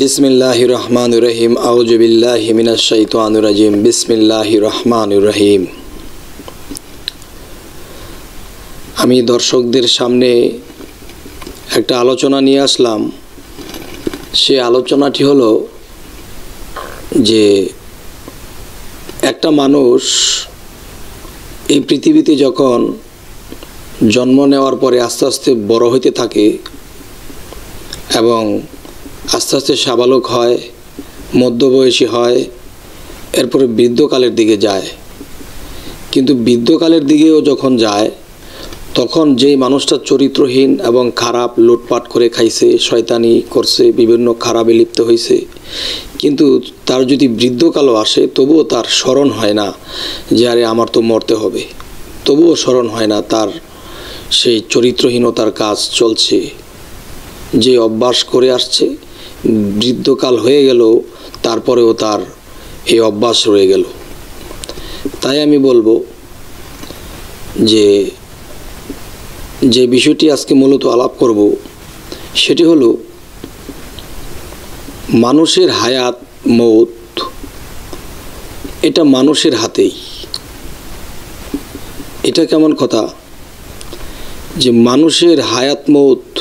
বিসমিল্লাহ রহমান রহিম আউজবিল্লাহ মিনাশাইতানুর রাজিম বিসমিল্লাহ রহমান রহিম আমি দর্শকদের সামনে একটা আলোচনা নিয়ে আসলাম। সে আলোচনাটি হলো যে একটা মানুষ এই পৃথিবীতে যখন জন্ম নেওয়ার পরে আস্তে আস্তে বড় হইতে থাকে এবং আস্তে আস্তে সাবালক হয়, মধ্যবয়সী হয়, এরপরে বৃদ্ধকালের দিকে যায়। কিন্তু বৃদ্ধকালের দিকেও যখন যায়, তখন যেই মানুষটা চরিত্রহীন এবং খারাপ লুটপাট করে খাইছে, শয়তানি করছে, বিভিন্ন খারাপে লিপ্ত হয়েছে কিন্তু তার যদি বৃদ্ধকালও আসে, তবুও তার স্মরণ হয় না যে, আরে, আমার তো মরতে হবে। তবুও স্মরণ হয় না তার সেই চরিত্রহীনতার কাজ চলছে, যে অভ্যাস করে আসছে বৃদ্ধকাল হয়ে গেল, তারপরেও তার এই অভ্যাস রয়ে গেল। তাই আমি বলব যে যে বিষয়টি আজকে মূলত আলাপ করব, সেটি হলো মানুষের হায়াত, মৌত, এটা মানুষের হাতেই। এটা কেমন কথা? যে মানুষের হায়াত, মৌত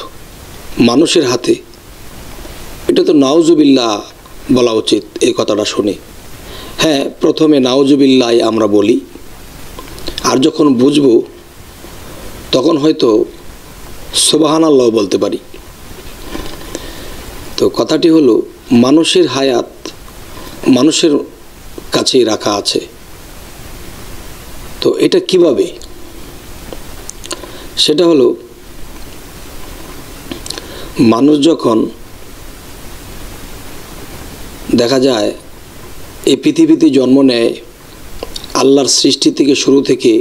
মানুষের হাতে। এটা তো নাওজুবিল্লা বলা উচিত এই কথাটা শুনে। হ্যাঁ প্রথমে নাওজুবিল্লাই আমরা বলি। আর যখন বুঝব, তখন হয়তো সোবাহান আল্লাহ বলতে পারি। তো কথাটি হলো, মানুষের হায়াত মানুষের কাছেই রাখা আছে। তো এটা কীভাবে? সেটা হলো, মানুষ যখন দেখা যায়, এই পৃথিবীতে জন্ম নেয় আল্লাহর সৃষ্টি থেকে শুরু থেকে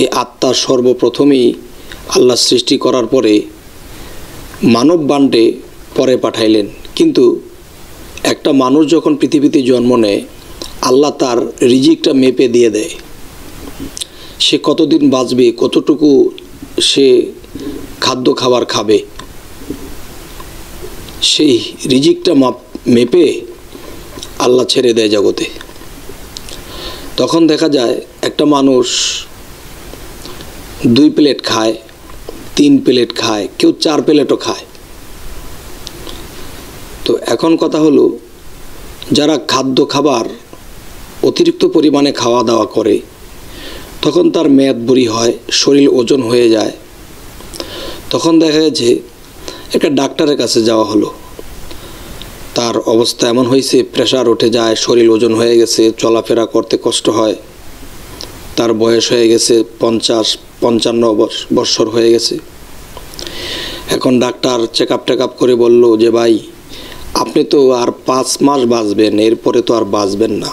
এই আত্মা সর্বপ্রথমেই আল্লাহ সৃষ্টি করার পরে মানব বান্ডে পরে পাঠাইলেন। কিন্তু একটা মানুষ যখন পৃথিবীতে জন্ম নেয়, আল্লাহ তার রিজিকটা মেপে দিয়ে দেয়। সে কতদিন বাঁচবে, কতটুকু সে খাদ্য খাবার খাবে, সেই রিজিকটা মাপ মেপে আল্লাহ ছেড়ে দেয় জগতে। তখন দেখা যায় একটা মানুষ দুই প্লেট খায়, তিন প্লেট খায়, কেউ চার প্লেটও খায়। তো এখন কথা হলো, যারা খাদ্য খাবার অতিরিক্ত পরিমাণে খাওয়া দাওয়া করে, তখন তার মেয়াদ বুড়ি হয়, শরীর ওজন হয়ে যায়। তখন দেখা গেছে, একটা ডাক্তারের কাছে যাওয়া হলো। তার অবস্থা এমন হয়েছে প্রেশার উঠে যায়, শরীর ওজন হয়ে গেছে, চলাফেরা করতে কষ্ট হয়। তার বয়স হয়ে গেছে পঞ্চাশ, পঞ্চান্ন বৎসর হয়ে গেছে। এখন doctor check up take up করে বলল যে, ভাই, আপনি তো আর পাঁচ মাস বাঁচবেন, এরপরে তো আর বাঁচবেন না।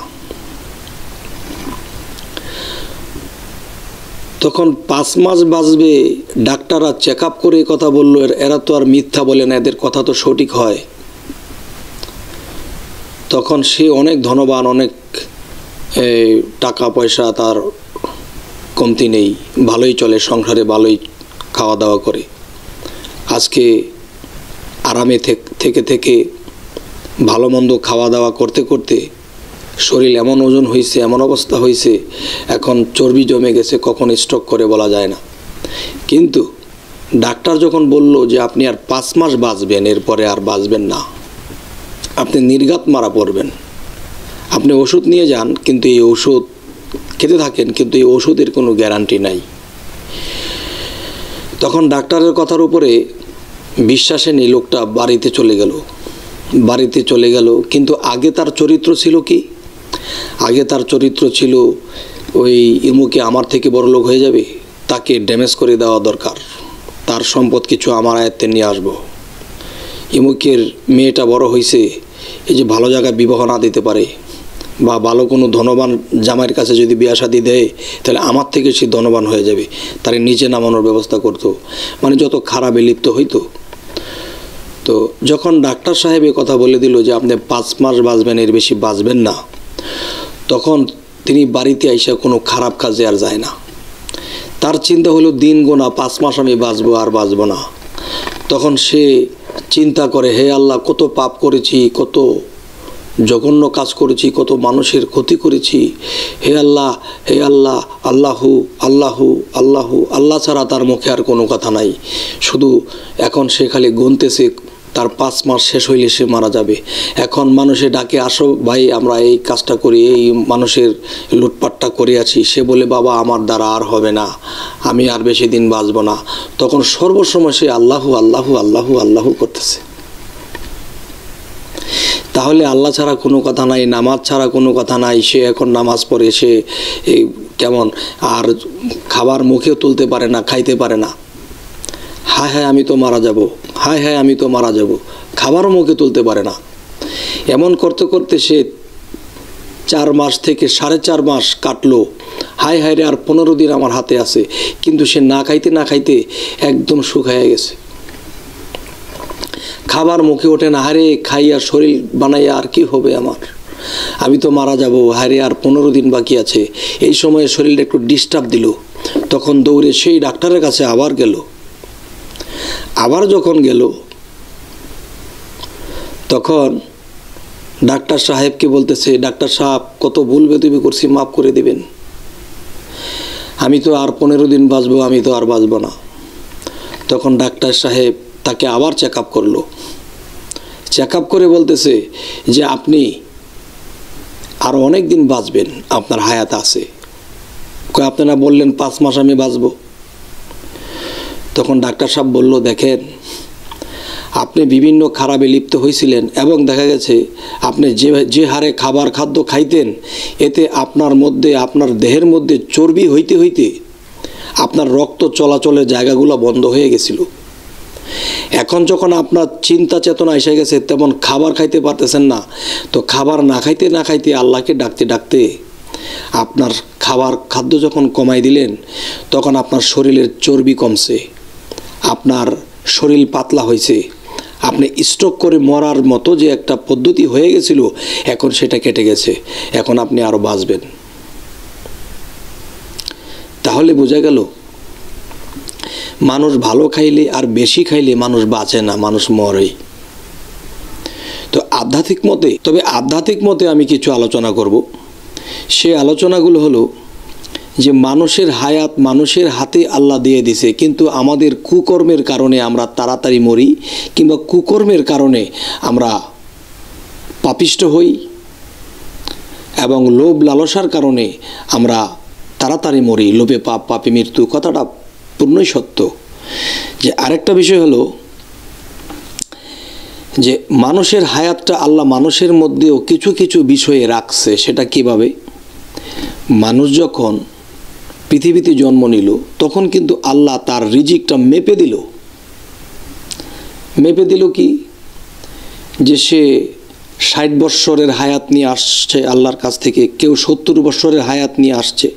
তখন পাঁচ মাস বাঁচবে, ডাক্তাররা চেক আপ করে কথা বলল, এরা তো আর মিথ্যা বলে না, এদের কথা তো সঠিক হয়। তখন সে অনেক ধনবান, অনেক টাকা পয়সা তার কমতি নেই, ভালোই চলে সংসারে, ভালোই খাওয়া দাওয়া করে। আজকে আরামে থেকে থেকে ভালো মন্দ খাওয়া দাওয়া করতে করতে শরীর এমন ওজন হয়েছে, এমন অবস্থা হয়েছে, এখন চর্বি জমে গেছে, কখন স্ট্রোক করে বলা যায় না। কিন্তু ডাক্তার যখন বলল যে আপনি আর পাঁচ মাস বাঁচবেন, এরপরে আর বাঁচবেন না আপনি নির্ঘাত মারা পড়বেন। আপনি ওষুধ নিয়ে যান, কিন্তু এই ওষুধ খেতে থাকেন, কিন্তু এই ওষুধের কোনো গ্যারান্টি নাই। তখন ডাক্তারের কথার উপরে বিশ্বাসে নেই লোকটা বাড়িতে চলে গেল। বাড়িতে চলে গেল, কিন্তু আগে তার চরিত্র ছিল কি? আগে তার চরিত্র ছিল ওই ইমুকে আমার থেকে বড় লোক হয়ে যাবে, তাকে ড্যামেজ করে দেওয়া দরকার। তার সম্পদ কিছু আমার আয়ত্তে নিয়ে আসব। ইমুকের মেয়েটা বড় হয়েছে এই যে ভালো জায়গায় বিবাহ না দিতে পারে বা ভালো কোনো ধনবান জামাইয়ের কাছে যদি বিয়া শাদি দেয়, তাহলে আমার থেকে সে ধনবান হয়ে যাবে। তারে নিচে নামানোর ব্যবস্থা করতো। মানে যত খারাপে লিপ্ত হইতো। তো যখন ডাক্তার সাহেব কথা বলে দিল যে আপনি পাঁচ মাস বাঁচবেন, এর বেশি বাঁচবেন না, তখন তিনি বাড়িতে আইসা কোনো খারাপ কাজে আর যায় না। তার চিন্তা হলো, দিন গোনা পাঁচ মাস আমি বাঁচবো আর বাঁচবো না। তখন সে চিন্তা করে, হে আল্লাহ, কত পাপ করেছি, কত জঘন্য কাজ করেছি, কত মানুষের ক্ষতি করেছি। হে আল্লাহ হে আল্লাহ, আল্লাহু আল্লাহু আল্লাহু, আল্লাহ ছাড়া তার মুখে আর কোনো কথা নাই। শুধু এখন সে খালি গুনতেছে তার পাঁচ মাস শেষ হইলে সে মারা যাবে। এখন মানুষে ডাকে, আসো ভাই, আমরা এই কাজটা করি, এই মানুষের লুটপাটটা করে আছি। সে বলে, বাবা, আমার দ্বারা আর হবে না, আমি আর বেশি দিন বাঁচব না। তখন সর্বসময় সে আল্লাহু আল্লাহু আল্লাহু আল্লাহু করতেছে। তাহলে আল্লাহ ছাড়া কোনো কথা নাই, নামাজ ছাড়া কোনো কথা নাই, সে এখন নামাজ পড়ে, সে এই কেমন, আর খাবার মুখেও তুলতে পারে না, খাইতে পারে না। হ্যাঁ হ্যাঁ আমি তো মারা যাব। হায় হায় আমি তো মারা যাব, খাবারও মুখে তুলতে পারে না। এমন করতে করতে সে চার মাস থেকে সাড়ে চার মাস কাটলো। হায় হায় রে, আর পনেরো দিন আমার হাতে আছে, কিন্তু সে না খাইতে না খাইতে একদম শুকাইয়া গেছে। খাবার মুখে ওঠে না হারে খাইয়া শরীর বানাইয়া আর কি হবে আমার? আমি তো মারা যাব হারে আর পনেরো দিন বাকি আছে। এই সময়ে শরীরটা একটু ডিস্টার্ব দিল। তখন দৌড়ে সেই ডাক্তারের কাছে আবার গেল। আবার যখন গেল, তখন ডাক্তার সাহেবকে বলতেছে, ডাক্তার সাহেব, কত ভুল বেতুবি করছি, মাফ করে দিবেন। আমি তো আর পনেরো দিন বাঁচবো, আমি তো আর বাঁচবো না। তখন ডাক্তার সাহেব তাকে আবার চেক আপ করল। চেক আপ করে বলতেছে যে, আপনি আরও অনেক দিন বাঁচবেন, আপনার হায়াত আছে। আপনারা বললেন পাঁচ মাস আমি বাঁচবো। তখন ডাক্তার সাহেব বলল, দেখেন, আপনি বিভিন্ন খারাপে লিপ্ত হয়েছিলেন এবং দেখা গেছে আপনি যে যে হারে খাবার খাদ্য খাইতেন, এতে আপনার মধ্যে, আপনার দেহের মধ্যে চর্বি হইতে হইতে আপনার রক্ত চলাচলের জায়গাগুলো বন্ধ হয়ে গেছিল। এখন যখন আপনার চিন্তা চেতনা এসে গেছে, তেমন খাবার খাইতে পারতেছেন না। তো খাবার না খাইতে না খাইতে আল্লাহকে ডাকতে ডাকতে আপনার খাবার খাদ্য যখন কমাই দিলেন, তখন আপনার শরীরের চর্বি কমছে। আপনার শরীর পাতলা হয়েছে। আপনি স্ট্রোক করে মরার মতো যে একটা পদ্ধতি হয়ে গেছিল, এখন সেটা কেটে গেছে। এখন আপনি আরও বাঁচবেন। তাহলে বোঝা গেল, মানুষ ভালো খাইলে আর বেশি খাইলে মানুষ বাঁচে না, মানুষ মরে। তো আধ্যাত্মিক মতে, তবে আধ্যাত্মিক মতে আমি কিছু আলোচনা করব। সে আলোচনাগুলো হলো যে মানুষের হায়াত মানুষের হাতে আল্লাহ দিয়ে দিছে, কিন্তু আমাদের কুকর্মের কারণে আমরা তাড়াতাড়ি মরি কিংবা কুকর্মের কারণে আমরা পাপিষ্ট হই এবং লোভ লালসার কারণে আমরা তাড়াতাড়ি মরি। লোভে পাপ, পাপে মৃত্যু, কথাটা পূর্ণই সত্য। যে আরেকটা বিষয় হলো যে মানুষের হায়াতটা আল্লাহ মানুষের মধ্যেও কিছু কিছু বিষয়ে রাখছে, সেটা কীভাবে? মানুষ যখন পৃথিবীতে জন্ম নিল, তখন কিন্তু আল্লাহ তার রিজিকটা মেপে দিল। মেপে দিল কি? যে সে ষাট বৎসরের হায়াত নিয়ে আসছে আল্লাহর কাছ থেকে, কেউ সত্তর বৎসরের হায়াত নিয়ে আসছে।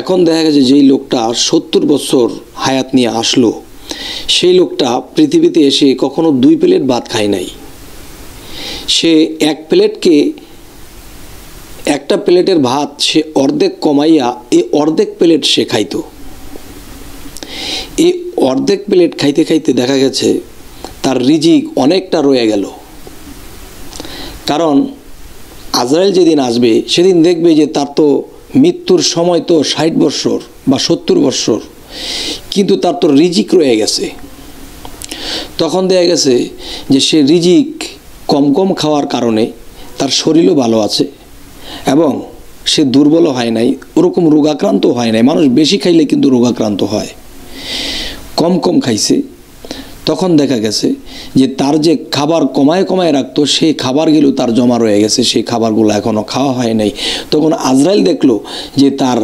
এখন দেখা গেছে যেই লোকটা সত্তর বছর হায়াত নিয়ে আসলো, সেই লোকটা পৃথিবীতে এসে কখনো দুই প্লেট ভাত খায় নাই। সে এক প্লেটকে একটা প্লেটের ভাত সে অর্ধেক কমাইয়া এ অর্ধেক প্লেট সে খাইতো। এই অর্ধেক প্লেট খাইতে খাইতে দেখা গেছে তার রিজিক অনেকটা রয়ে গেল। কারণ আজরাইল যেদিন আসবে, সেদিন দেখবে যে তার তো মৃত্যুর সময় তো ষাট বৎসর বা সত্তর বৎসর, কিন্তু তার তো রিজিক রয়ে গেছে। তখন দেখা গেছে যে সে রিজিক কম কম খাওয়ার কারণে তার শরীরও ভালো আছে। এবং সে দুর্বল হয় নাই, ওরকম রোগাক্রান্ত হয় নাই। মানুষ বেশি খাইলে কিন্তু রোগাক্রান্ত হয়। কম কম খাইছে। তখন দেখা গেছে যে তার যে খাবার কমায় কমায় রাখতো সেই খাবারগুলো তার জমা রয়ে গেছে সেই খাবারগুলো এখনও খাওয়া হয় নাই। তখন আজরাইল দেখল যে তার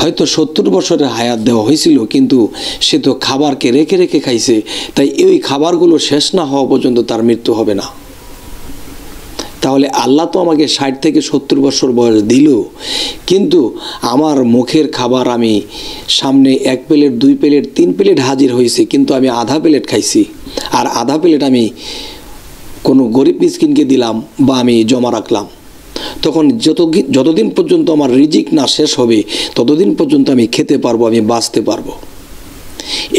হয়তো সত্তর বছরের হায়াত দেওয়া হয়েছিল, কিন্তু সে তো খাবারকে রেখে রেখে খাইছে। তাই এই খাবারগুলো শেষ না হওয়া পর্যন্ত তার মৃত্যু হবে না। তাহলে আল্লাহ তো আমাকে ষাট থেকে সত্তর বছর বয়স দিল। কিন্তু আমার মুখের খাবার আমি সামনে এক প্লেট, দুই প্লেট, তিন প্লেট হাজির হয়েছে, কিন্তু আমি আধা প্লেট খাইছি। আর আধা প্লেট আমি কোনো গরিব মিসকিনকে দিলাম বা আমি জমা রাখলাম। তখন যত যতদিন পর্যন্ত আমার রিজিক না শেষ হবে, ততদিন পর্যন্ত আমি খেতে পারব, আমি বাঁচতে পারব।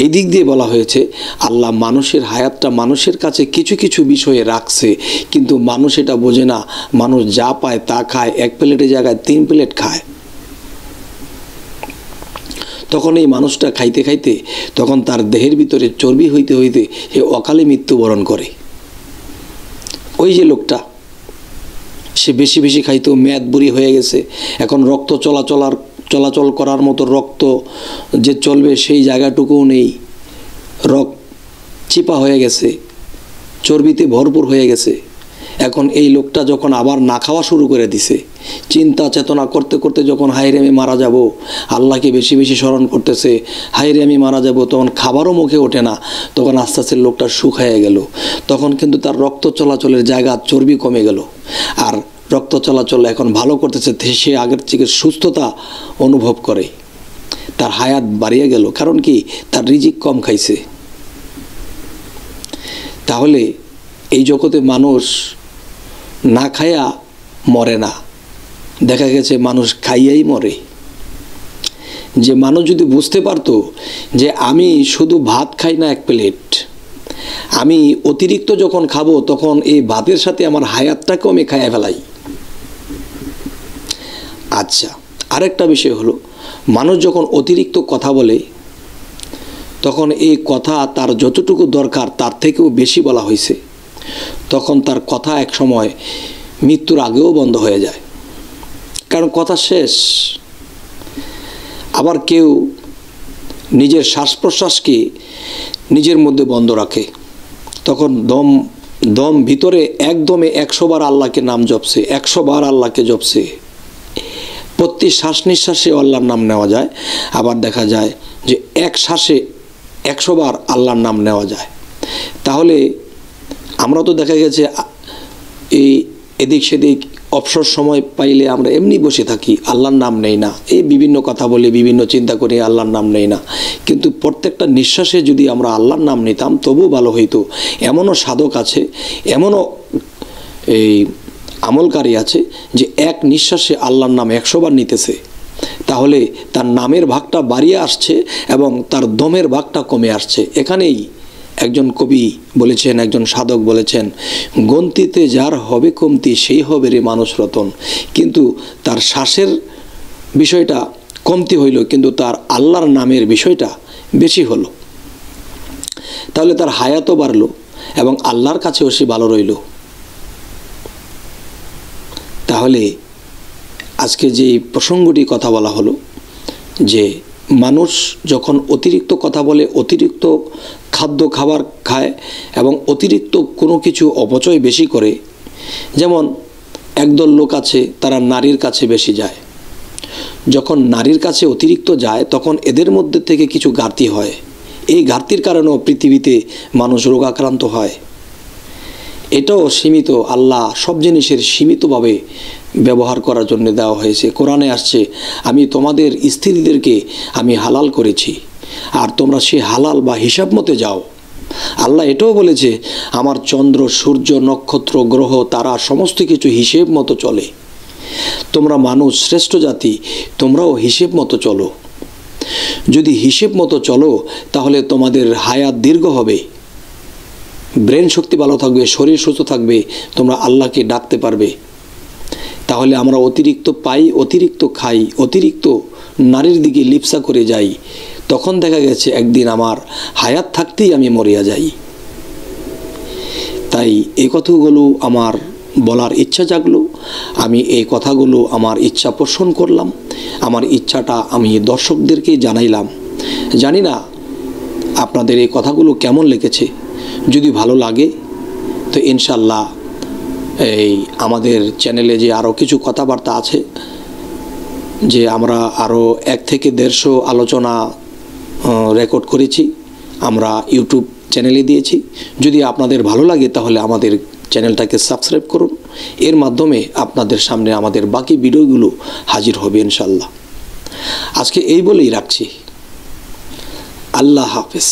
এই দিক দিয়ে বলা হয়েছে, আল্লাহ মানুষের হায়াতটা মানুষের কাছে কিছু কিছু বিষয়ে রাখছে, কিন্তু মানুষ এটা বোঝে না। মানুষ যা পায় তা খায়, এক প্লেটের জায়গায় তিন প্লেট খায়। তখন এই মানুষটা খাইতে খাইতে, তখন তার দেহের ভিতরে চর্বি হইতে হইতে সে অকালে মৃত্যুবরণ করে। ওই যে লোকটা, সে বেশি বেশি খাইতো মেয়াদ বুড়ি হয়ে গেছে, এখন রক্ত চলাচলার চলাচল করার মতো রক্ত যে চলবে সেই জায়গাটুকুও নেই। রক চিপা হয়ে গেছে, চর্বিতে ভরপুর হয়ে গেছে। এখন এই লোকটা যখন আবার না খাওয়া শুরু করে দিছে, চিন্তা চেতনা করতে করতে যখন হাইরে আমি মারা যাব, আল্লাহকে বেশি বেশি স্মরণ করতেছে হাইরে আমি মারা যাব, তখন খাবারও মুখে ওঠে না। তখন আস্তে আস্তে লোকটা শুকাইয়ে গেল। তখন কিন্তু তার রক্ত চলাচলের জায়গা, চর্বি কমে গেল। আর রক্ত চলাচল এখন ভালো করতেছে সে আগের থেকে সুস্থতা অনুভব করে। তার হায়াত বাড়িয়ে গেল, কারণ কি? তার রিজিক কম খাইছে। তাহলে এই জগতে মানুষ না খায়া মরে না। দেখা গেছে মানুষ খাইয়াই মরে। যে মানুষ যদি বুঝতে পারতো যে আমি শুধু ভাত খাই না এক প্লেট, আমি অতিরিক্ত যখন খাব তখন এই ভাতের সাথে আমার হায়াতটাকেও আমি খাইয়া ফেলাই। আচ্ছা আরেকটা বিষয় হলো, মানুষ যখন অতিরিক্ত কথা বলে, তখন এই কথা তার যতটুকু দরকার তার থেকেও বেশি বলা হয়েছে। তখন তার কথা এক সময় মৃত্যুর আগেও বন্ধ হয়ে যায়। কারণ কথা শেষ। আবার কেউ নিজের শ্বাস প্রশ্বাসকে নিজের মধ্যে বন্ধ রাখে। তখন দম দম ভিতরে একদমে একশোবার আল্লাহকে নাম জপছে একশোবার আল্লাহকে জপছে। প্রতি শ্বাস নিঃশ্বাসে আল্লাহর নাম নেওয়া যায়। আবার দেখা যায় যে এক শ্বাসে একশো বার আল্লাহর নাম নেওয়া যায়। তাহলে আমরা তো দেখা গেছে এই এদিক সেদিক অবসর সময় পাইলে আমরা এমনি বসে থাকি, আল্লাহর নাম নেই না। এই বিভিন্ন কথা বলে, বিভিন্ন চিন্তা করি, আল্লাহর নাম নেই না। কিন্তু প্রত্যেকটা নিঃশ্বাসে যদি আমরা আল্লাহর নাম নিতাম তবু ভালো হইতো। এমনও সাধক আছে, এমনও এই আমলকারী আছে যে এক নিঃশ্বাসে আল্লাহর নাম একশোবার নিতেছে। তাহলে তার নামের ভাগটা বাড়িয়ে আসছে এবং তার দমের ভাগটা কমে আসছে। এখানেই একজন কবি বলেছেন, একজন সাধক বলেছেন, গন্তিতে যার হবে কমতি, সেই হবে রে মানুষ রতন। কিন্তু তার শ্বাসের বিষয়টা কমতি হইল, কিন্তু তার আল্লাহর নামের বিষয়টা বেশি হলো। তাহলে তার হায়াতও বাড়লো এবং আল্লাহর কাছেও সে ভালো রইল। তাহলে আজকে যে প্রসঙ্গটি কথা বলা হলো, যে মানুষ যখন অতিরিক্ত কথা বলে, অতিরিক্ত খাদ্য খাবার খায় এবং অতিরিক্ত কোনো কিছু অপচয় বেশি করে, যেমন একদল লোক আছে, তারা নারীর কাছে বেশি যায়। যখন নারীর কাছে অতিরিক্ত যায়, তখন এদের মধ্যে থেকে কিছু ঘাটতি হয়। এই ঘাটতির কারণেও পৃথিবীতে মানুষ রোগাক্রান্ত হয়। এটাও সীমিত, আল্লাহ সব জিনিসের সীমিতভাবে ব্যবহার করার জন্য দেওয়া হয়েছে। কোরআনে আসছে, আমি তোমাদের স্ত্রীদেরকে আমি হালাল করেছি, আর তোমরা সে হালাল বা হিসাব মতে যাও। আল্লাহ এটাও বলেছে, আমার চন্দ্র, সূর্য, নক্ষত্র, গ্রহ, তারা সমস্ত কিছু হিসেব মতো চলে। তোমরা মানুষ শ্রেষ্ঠ জাতি, তোমরাও হিসেব মতো চলো। যদি হিসেব মতো চলো, তাহলে তোমাদের হায়াত দীর্ঘ হবে। ব্রেন শক্তি ভালো থাকবে, শরীর সুস্থ থাকবে, তোমরা আল্লাহকে ডাকতে পারবে। তাহলে আমরা অতিরিক্ত পাই, অতিরিক্ত খাই, অতিরিক্ত নারীর দিকে লিপসা করে যাই। তখন দেখা গেছে একদিন আমার হায়াত থাকতেই আমি মরিয়া যাই। তাই এই কথাগুলো আমার বলার ইচ্ছা জাগলো, আমি এই কথাগুলো আমার ইচ্ছা পোষণ করলাম, আমার ইচ্ছাটা আমি দর্শকদেরকে জানাইলাম। জানি না আপনাদের এই কথাগুলো কেমন লেগেছে। যদি ভালো লাগে, তো ইনশাল্লাহ এই আমাদের চ্যানেলে যে আরও কিছু কথাবার্তা আছে, যে আমরা আরও এক থেকে দেড়শো আলোচনা রেকর্ড করেছি, আমরা ইউটিউব চ্যানেলে দিয়েছি। যদি আপনাদের ভালো লাগে তাহলে আমাদের চ্যানেলটাকে সাবস্ক্রাইব করুন। এর মাধ্যমে আপনাদের সামনে আমাদের বাকি ভিডিওগুলো হাজির হবে ইনশাল্লাহ আজকে এই বলেই রাখছি। আল্লাহ হাফেজ।